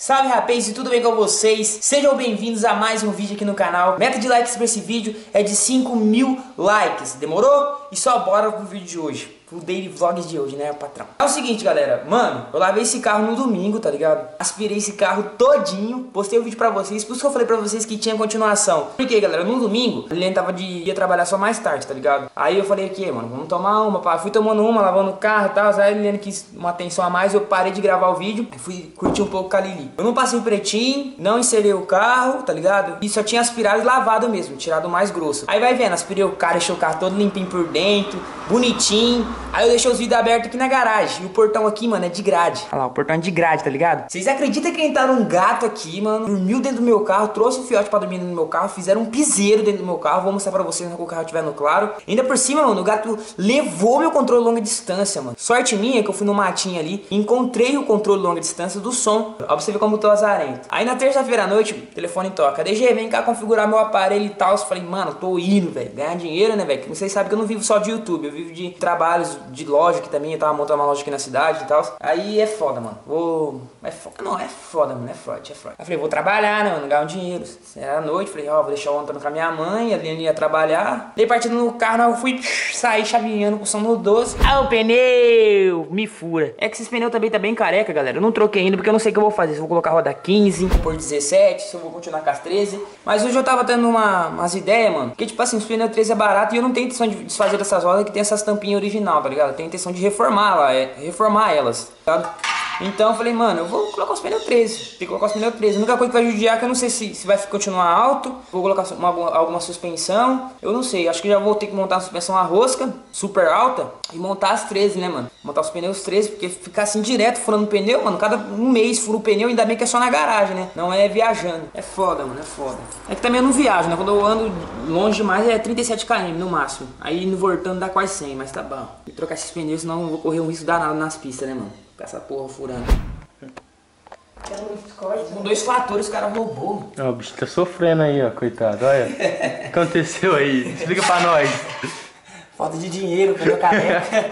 Salve rapazes, tudo bem com vocês? Sejam bem-vindos a mais um vídeo aqui no canal. Meta de likes para esse vídeo é de 5 mil likes, demorou? E só bora pro vídeo de hoje pro daily vlogs de hoje, né, patrão? É o seguinte, galera, mano, eu lavei esse carro no domingo, tá ligado? Aspirei esse carro todinho, postei o um vídeo pra vocês, por isso que eu falei pra vocês que tinha continuação. Porque, galera, no domingo, a Liliane tava de... ia trabalhar só mais tarde, tá ligado? Aí eu falei aqui, mano, vamos tomar uma, pá. Fui tomando uma, lavando o carro e tal, aí a Liliane quis uma atenção a mais, eu parei de gravar o vídeo, fui curtir um pouco com a Lili. Eu não passei pretinho, não encerei o carro, tá ligado? E só tinha aspirado e lavado mesmo, tirado o mais grosso. Aí vai vendo, aspirei o carro, deixei o carro todo limpinho por dentro, bonitinho. Aí eu deixei os vidros aberto aqui na garagem. E o portão aqui, mano, é de grade. Olha lá, o portão é de grade, tá ligado? Vocês acreditam que entraram um gato aqui, mano? Dormiu dentro do meu carro, trouxe o fiote pra dormir do meu carro, fizeram um piseiro dentro do meu carro. Vou mostrar pra vocês quando o carro estiver no claro. Ainda por cima, mano, o gato levou meu controle longa distância, mano. Sorte minha que eu fui no matinho ali e encontrei o controle longa distância do som. Ó, pra você ver como eu tô azarento. Aí na terça-feira à noite, o telefone toca. DG, vem cá configurar meu aparelho e tal. Eu falei, mano, tô indo, velho. Ganhar dinheiro, né, velho? Vocês sabem que eu não vivo só de YouTube, eu vivo de trabalhos de loja que também eu tava montando uma loja aqui na cidade e tal. Aí é foda, mano. Vou. É foda. Não, é foda, mano. É foda, é foda. Aí falei, vou trabalhar, né, mano? Ganhar um dinheiro. Era noite, falei, ó, vou deixar o Antônio com a minha mãe, a Liane ia trabalhar. Dei partindo no carro, eu fui sair chavinhando com o som no 12. Ah, o pneu! Me fura. É que esses pneus também tá bem careca, galera. Eu não troquei ainda porque eu não sei o que eu vou fazer. Se eu vou colocar roda 15, por 17, se eu vou continuar com as 13. Mas hoje eu tava tendo uma, umas ideias, mano. Porque, tipo assim, os pneus 13 é barato e eu não tenho intenção de desfazer dessas rodas que tem essas tampinhas original, tá ligado? Eu tenho intenção de reformar lá, é, reformar elas, tá? Então eu falei, mano, eu vou colocar os pneus 13. Tem que colocar os pneus 13. A única coisa que vai judiar é que eu não sei se, se vai continuar alto. Vou colocar uma, alguma suspensão. Eu não sei. Acho que já vou ter que montar uma suspensão a rosca, super alta. E montar as 13, né, mano? Montar os pneus 13, porque ficar assim direto furando o pneu, mano. Cada um mês furo o pneu, ainda bem que é só na garagem, né? Não é viajando. É foda, mano, é foda. É que também eu não viajo, né? Quando eu ando longe demais é 37 km no máximo. Aí voltando dá quase 100, mas tá bom. E trocar esses pneus, senão eu vou correr um risco danado nas pistas, né, mano? Com essa porra furando. Com dois fatores o cara roubou. Ó, o bicho tá sofrendo aí, ó, coitado. Olha. o que aconteceu aí? Explica pra nós. Falta de dinheiro, pneu careca.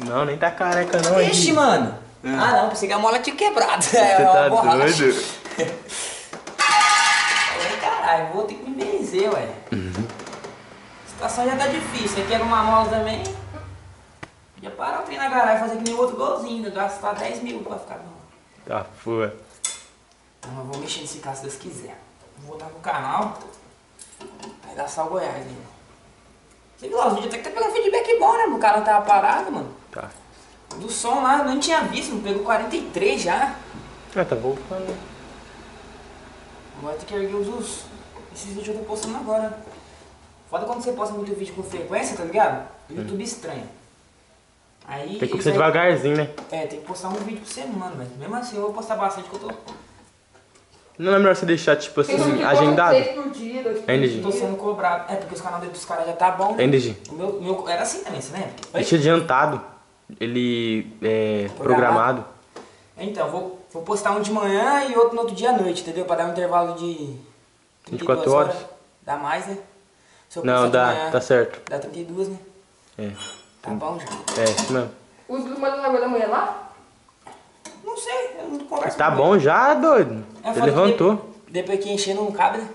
não, nem tá careca não aí. Ixi, mano. Ah não, pensei que a mola tinha quebrado. Você é tá doido? Ai, caralho, vou ter que me benzer, ué. Uhum. A situação já tá difícil. Aqui era uma mola também. Podia parar o trem na garagem e fazer que nem outro golzinho, gastar 10 mil pra ficar bom. Tá, foi. Então eu vou mexer nesse carro se Deus quiser. Vou voltar pro canal. Vai dar o Goiás aí. Você viu lá, os vídeos até que tá pegando feedback bom, né? O cara tava parado, mano. Tá. Do som lá, eu nem tinha visto, não pegou 43 já. Ah, tá voltando. Agora tem que erguer os, os. Esses vídeos eu tô postando agora. Foda quando você posta muito vídeo com frequência, tá ligado? O YouTube hum. estranha. Aí, tem que postar devagarzinho, né? É, tem que postar um vídeo por semana, mas mesmo assim eu vou postar bastante que eu tô. Não é melhor você deixar, tipo assim, agendado? Por dia, é Tô sendo cobrado. É, porque os canais dos caras já tá bom. É NG. O meu, meu era assim também, você lembra? Deixa adiantado. Ele é programado. programado. Então, vou, vou postar um de manhã e outro no outro dia à noite, entendeu? Pra dar um intervalo de 24 horas. horas. Dá mais, né? Não, dá, manhã, tá certo. Dá 32, né? É. Tá bom já. É, isso mesmo. O do mandou agora da manhã lá? Não sei, eu não converso Tá bom ele. já, doido? É, ele levantou. Depois, depois que encher não cabe, né?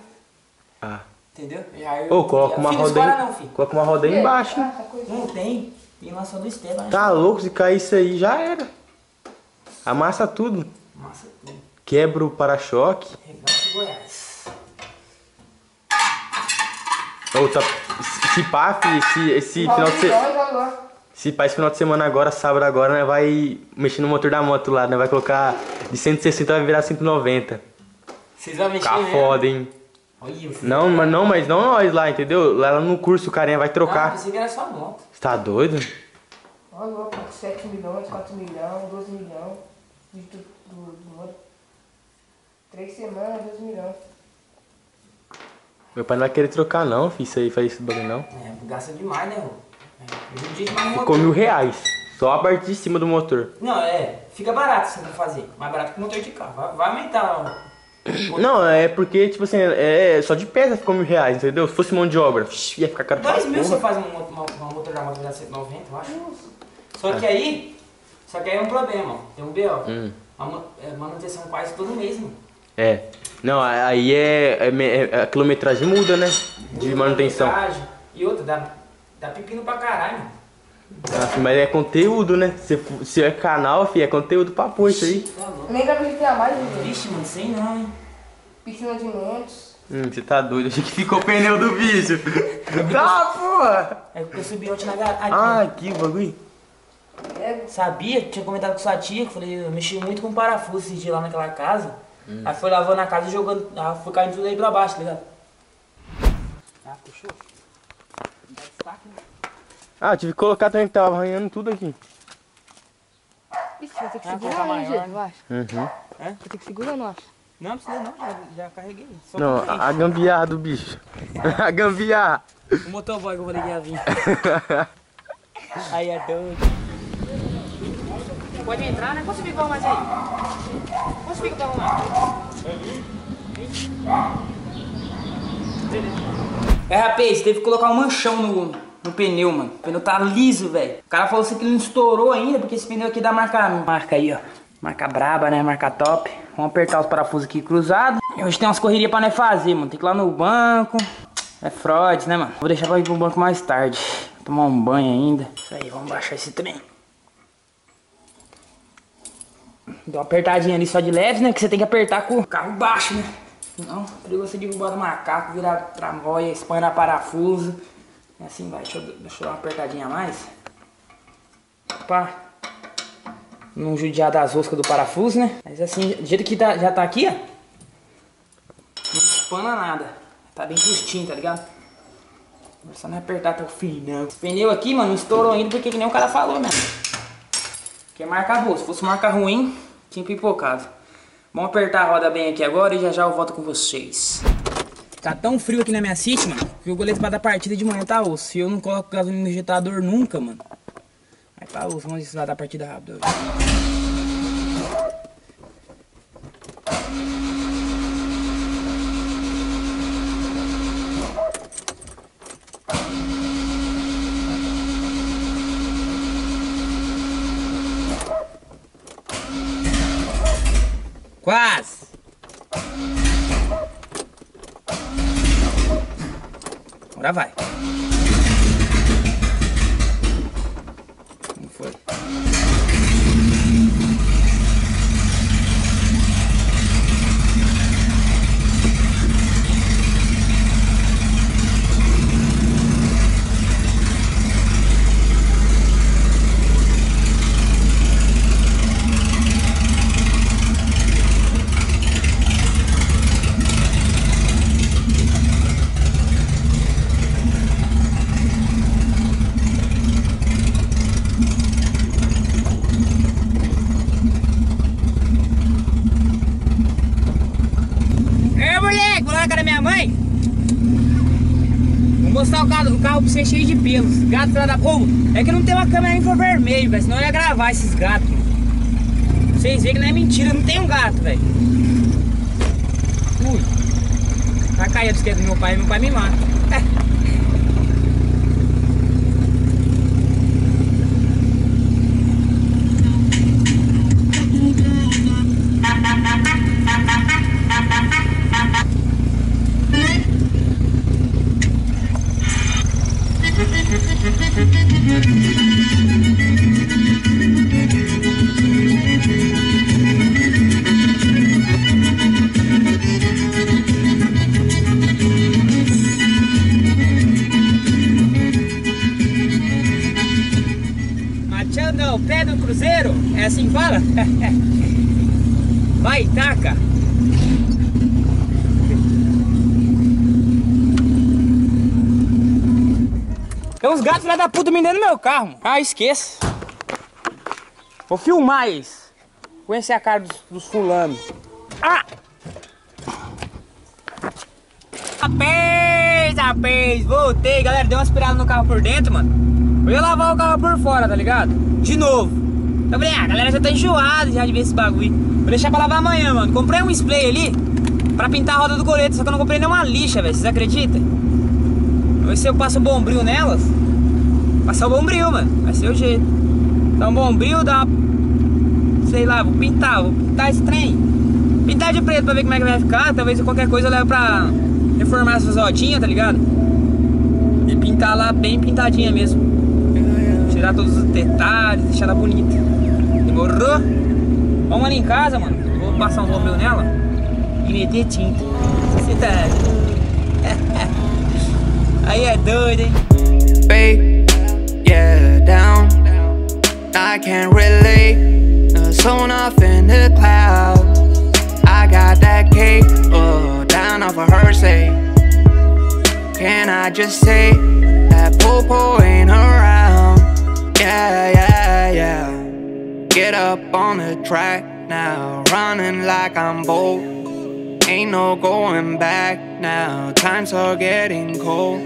Ah. Entendeu? Já Ô, coloca uma filho, roda aí. Não, filho. Coloca uma roda aí embaixo. Ah, não tem. Tem lá só do Esteban. Tá louco, se cair isso aí já era. Amassa tudo. Amassa tudo. Quebra o para-choque. Regaça Goiás. Ô, tá se pá, esse, esse final de semana. Se pá, esse final de semana agora, sábado agora, né? Vai mexer no motor da moto lá, né? Vai colocar de 160 vai virar 190. Vocês vão mexer. Ficar foda, hein? Olha, não, mas não, mas não nós lá, entendeu? Lá no curso o carinha vai trocar. Ah, pensei que era só moto. Você tá doido? Olha, 7 milhões, 4 milhões, 12 milhões. De tudo, do, do, 3 semanas, 12 milhões. Meu pai não vai querer trocar não, filho. Isso aí faz esse bagulho não. É, gasta demais, né, Rô? É, Ficou mil reais. Só a parte de cima do motor. Não, é. Fica barato assim pra fazer. Mais barato que o motor de carro. Vai, vai aumentar. Não, é porque, tipo assim, é, só de peça ficou mil reais, entendeu? Se fosse mão de obra, ia ficar caro Dois mil você faz um, uma, uma motor da moto da 190, eu acho. Só que aí, só que aí é um problema, ó. Tem um BO. Hum. A é, manutenção quase todo mês, mano. É. Não, aí é, é, é, a quilometragem muda, né? De manutenção. E outra, dá, dá pepino pra caralho. Nossa, mas é conteúdo, né? Se, se é canal, filho, é conteúdo pra pôr isso aí. Tá Nem dá pra gente ter mais, gente. Vixe, mano, sei não, hein? Piscina de montes. Hum, você tá doido, achei que ficou o pneu do bicho. tá, porra! É porque eu subi ontem na garagem. Ah, aqui o bagulho. É. Sabia? Tinha comentado com sua tia, que eu falei, eu mexi muito com parafuso esses dias lá naquela casa. Hum. Aí foi lavando a casa e jogando, aí foi caindo tudo aí pra baixo, tá ligado? Ah, puxou? Ah, tive que colocar também que tava arranhando tudo aqui. Ixi, vai ter que ah, segurar aí, gente, eu acho. Uhum. É? Vai ter que segurar, não acho. Não, precisa não, já, já carreguei. Só não, a gambiarra do bicho. a gambiarra. O motoboy que eu que ia vir. aí é doido. Pode entrar, né? Quanto fica mais aí? Arrumar? É, rapaz, teve que colocar um manchão no, no pneu, mano. O pneu tá liso, velho. O cara falou assim que ele não estourou ainda, porque esse pneu aqui dá marca, marca aí, ó. Marca braba, né? Marca top. Vamos apertar os parafusos aqui cruzados. Hoje tem umas correrias pra nós fazer, mano. Tem que ir lá no banco. É fraude, né, mano? Vou deixar pra ir pro banco mais tarde. Tomar um banho ainda. Isso aí, vamos baixar esse trem. Deu uma apertadinha ali só de leve, né? Que você tem que apertar com o carro baixo, né? Não, perigoso você derrubar do macaco, virar tramóia, espanhar parafuso. É assim vai. Deixa eu, deixa eu dar uma apertadinha a mais. Opa não judiar das roscas do parafuso, né? Mas assim, do jeito que tá, já tá aqui, ó. Não espana nada. Tá bem justinho, tá ligado? Só não apertar até o fim, não. Esse pneu aqui, mano, estourou ainda porque que nem o cara falou mesmo. Que é marca boa. Se fosse marca ruim, tinha pipocado. Vamos apertar a roda bem aqui agora e já já eu volto com vocês. Tá tão frio aqui na minha City, mano, que o goleiro dar partida de manhã tá osso. E eu não coloco gasolina no injetador nunca, mano. Aí tá osso, vamos vai dar partida rápida Quase! Agora vai. Como foi? O carro, o carro pra você cheio de pelos. Gato pra dar. Oh, é que não tem uma câmera infravermelho, velho. Senão eu ia gravar esses gatos. Vocês veem que não é mentira, não tem um gato, velho. Ui. Vai cair a bicicleta do meu pai, meu pai me mata. Uns gatos lá da puta me dentro do meu carro. Ah, esqueça. Vou filmar isso. Conhecer a cara dos, dos fulanos. Ah! Rapaz, rapaz, voltei, galera. Deu uma aspirada no carro por dentro, mano. Eu ia lavar o carro por fora, tá ligado? De novo. Eu falei, ah, a galera já tá enjoada já de ver esse bagulho. Vou deixar pra lavar amanhã, mano. Comprei um spray ali pra pintar a roda do colete, só que eu não comprei nenhuma lixa, velho. Vocês acreditam? Vou ver se eu passo bombril nelas. Passar o bombril, mano. Vai ser o jeito. Então, bombril dá uma sei lá, vou pintar, vou pintar esse trem. Pintar de preto pra ver como é que vai ficar. Talvez qualquer coisa eu levo pra reformar essas rodinhas, tá ligado? E pintar lá bem pintadinha mesmo. Tirar todos os detalhes, deixar ela bonita. Demorou? Vamos ali em casa, mano. Vou passar um móvel nela e meter tinta. Você tá. Aí é doido, hein? Babe, I can't relate. The zone off in the clouds. I got that cake, oh, down off of her say. Can I just say that popo ain't around? Yeah, yeah, yeah. Get up on the track now, running like I'm bold. Ain't no going back now, times are getting cold.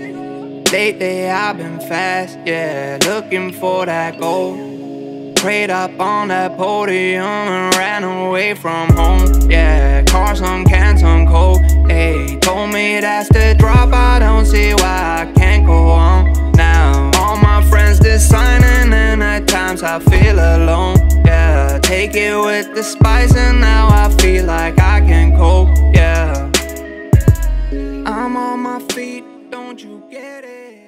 Lately I've been fast, yeah, looking for that gold. Prayed up on that podium and ran away from home. Yeah, car some can some cold. Hey, told me that's the drop. I don't see why I can't go on now. All my friends designing, and at times I feel alone. Yeah, take it with the spice, and now I feel like I can cope. Yeah, I'm on my feet, don't you get it?